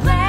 glad.